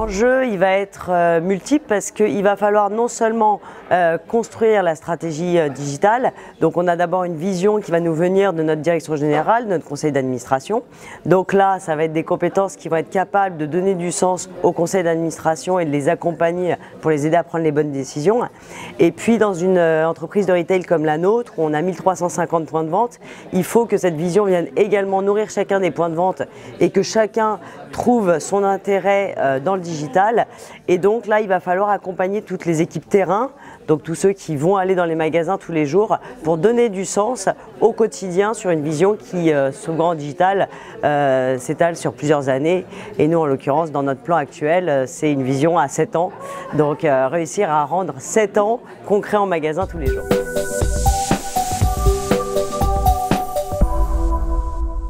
L'enjeu, il va être euh, multiple parce qu'il va falloir non seulement euh, construire la stratégie euh, digitale, donc on a d'abord une vision qui va nous venir de notre direction générale, de notre conseil d'administration. Donc là, ça va être des compétences qui vont être capables de donner du sens au conseil d'administration et de les accompagner pour les aider à prendre les bonnes décisions. Et puis dans une entreprise de retail comme la nôtre, où on a 1350 points de vente, il faut que cette vision vienne également nourrir chacun des points de vente et que chacun trouve son intérêt dans le digital. Et donc là, il va falloir accompagner toutes les équipes terrain, donc tous ceux qui vont aller dans les magasins tous les jours, pour donner du sens au quotidien sur une vision qui, euh, souvent digital, euh, s'étale sur plusieurs années. Et nous, en l'occurrence, dans notre plan actuel, euh, c'est une vision à 7 ans. Donc réussir à rendre 7 ans concrets en magasin tous les jours.